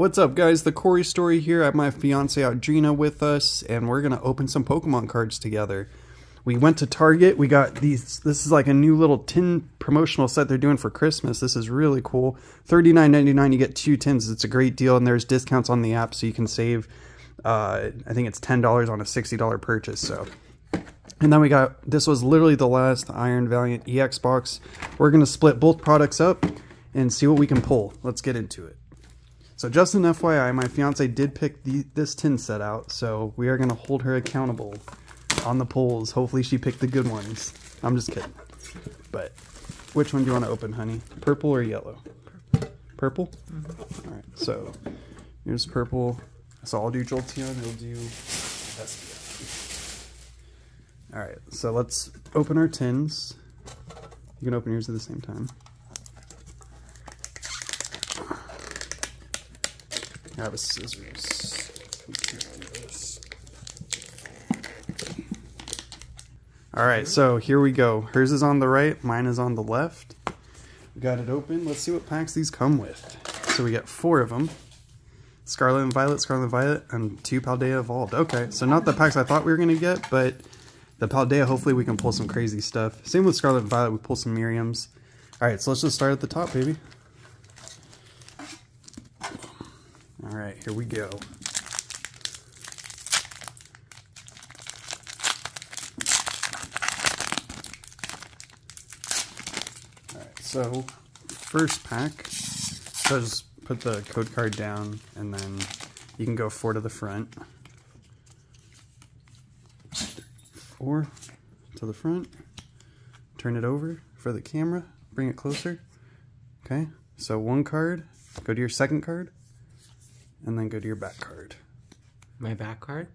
What's up guys, the Corey story here. I have my fiance Audrina with us and we're gonna open some Pokemon cards together. We went to Target, we got these, this is like a new little tin promotional set they're doing for Christmas. This is really cool. $39.99 you get two tins, it's a great deal and there's discounts on the app so you can save, uh, I think it's $10 on a $60 purchase, so. And then we got, this was literally the last Iron Valiant EX box. We're gonna split both products up and see what we can pull. Let's get into it. So just an FYI, my fiance did pick the, this tin set out, so we are going to hold her accountable on the polls. Hopefully she picked the good ones. I'm just kidding. But which one do you want to open, honey? Purple or yellow? Purple. Mm -hmm. All right, so here's purple. So I'll do Jolteon, he'll do All right, so let's open our tins. You can open yours at the same time. Have a scissors. All right, so here we go. Hers is on the right, mine is on the left. We got it open. Let's see what packs these come with. So we get four of them. Scarlet and Violet, Scarlet and Violet, and two Paldea Evolved. Okay, so not the packs I thought we were going to get, but the Paldea, hopefully we can pull some crazy stuff. Same with Scarlet and Violet, we pull some Miriams. All right, so let's just start at the top, baby. All right, here we go. All right, so first pack, so just put the code card down and then you can go four to the front. Four to the front. Turn it over for the camera. Bring it closer. Okay, so one card. Go to your second card and then go to your back card. My back card?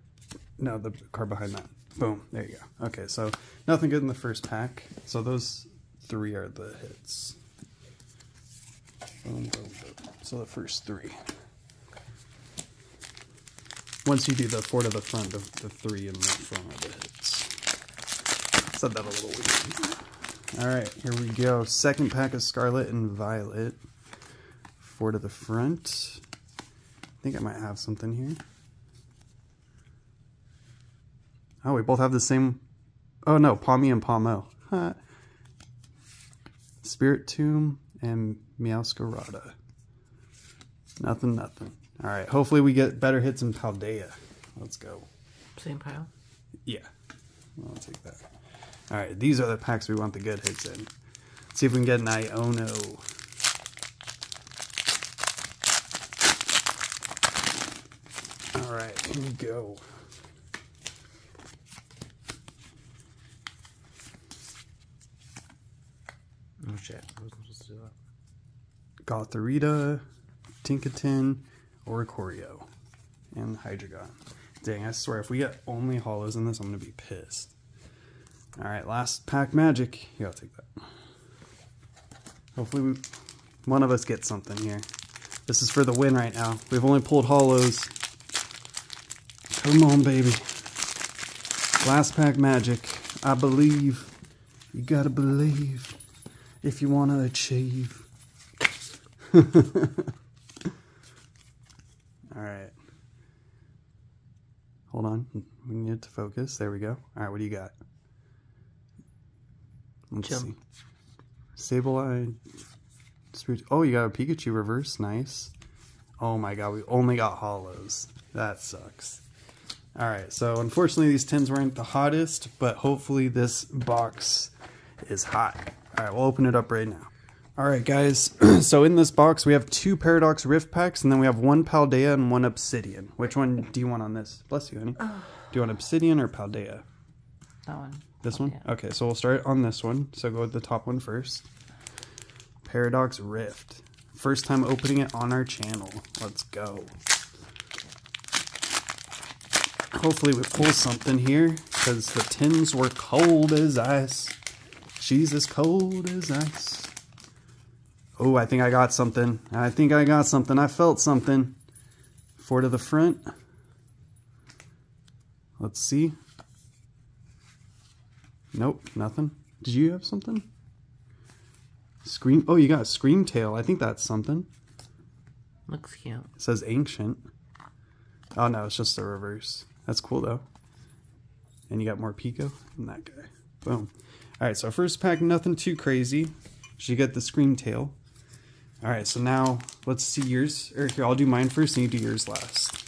No, the card behind that. Boom. There you go. Okay, so nothing good in the first pack. So those three are the hits. Boom, boom, boom. So the first three. Once you do the four to the front, the, the three in the front are the hits. Said that a little weird. All right, here we go. Second pack of Scarlet and Violet. Four to the front think I might have something here. Oh, we both have the same... Oh, no, Pawmi and Pawmo. Huh. Spiritomb and Meowscarada. Nothing, nothing. All right, hopefully we get better hits in Paldea. Let's go. Same pile? Yeah. I'll take that. All right, these are the packs we want the good hits in. Let's see if we can get an Iono. Here we go. Oh shit, I wasn't supposed to do that. Gothorita, Tinkaton, Oricorio, and Hydreigon. Dang, I swear, if we get only holos in this, I'm going to be pissed. Alright, last pack magic. Yeah, I'll take that. Hopefully we, one of us gets something here. This is for the win right now. We've only pulled holos. Come on, baby. Last pack magic. I believe. You gotta believe if you want to achieve. All right. Hold on. We need to focus. There we go. All right, what do you got? Let's Jump. see. Sableye. Oh, you got a Pikachu reverse. Nice. Oh my god, we only got holos. That sucks. All right, so unfortunately these tins weren't the hottest, but hopefully this box is hot. All right, we'll open it up right now. All right, guys, so in this box we have two Paradox Rift packs, and then we have one Paldea and one Obsidian. Which one do you want on this? Bless you, honey. Oh. Do you want Obsidian or Paldea? That one. This one? Okay, so we'll start on this one. So go with the top one first. Paradox Rift. First time opening it on our channel. Let's go. Hopefully we pull something here, because the tins were cold as ice. She's as cold as ice. Oh, I think I got something. I think I got something. I felt something. Four to the front. Let's see. Nope, nothing. Did you have something? Scream. Oh, you got a Scream Tail. I think that's something. Looks cute. It says ancient. Oh no, it's just the reverse. That's cool though. And you got more Pico than that guy. Boom. Alright, so first pack, nothing too crazy. You get the Scream Tail. Alright, so now let's see yours. Or here, I'll do mine first and you do yours last.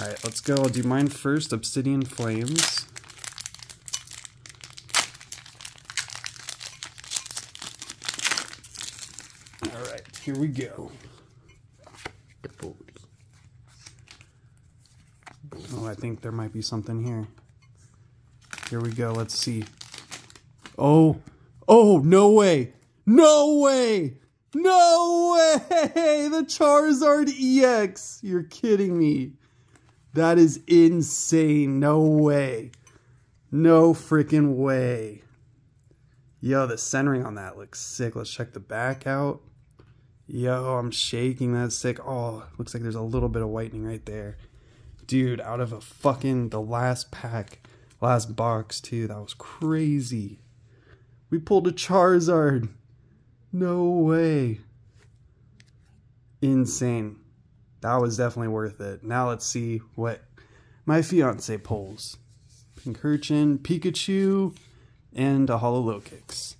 Alright, let's go. I'll do mine first. Obsidian Flames. Alright, here we go. The booty. Oh, I think there might be something here. Here we go. Let's see. Oh, oh, no way. No way. No way. The Charizard EX. You're kidding me. That is insane. No way. No freaking way. Yo, the centering on that looks sick. Let's check the back out. Yo, I'm shaking. That's sick. Oh, looks like there's a little bit of whitening right there. Dude, out of a fucking the last pack, last box too. That was crazy. We pulled a Charizard. No way. Insane. That was definitely worth it. Now let's see what my fiance pulls. Pincurchin, Pikachu, and a holo Lokix.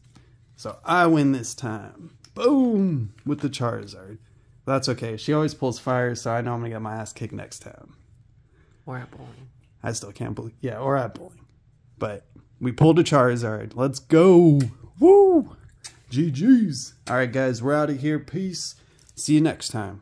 So I win this time. Boom! With the Charizard. That's okay. She always pulls fire, so I know I'm gonna get my ass kicked next time. Or at bowling. I still can't believe. Yeah, or at bowling. But we pulled a Charizard. Let's go. Woo! GG's. All right, guys, we're out of here. Peace. See you next time.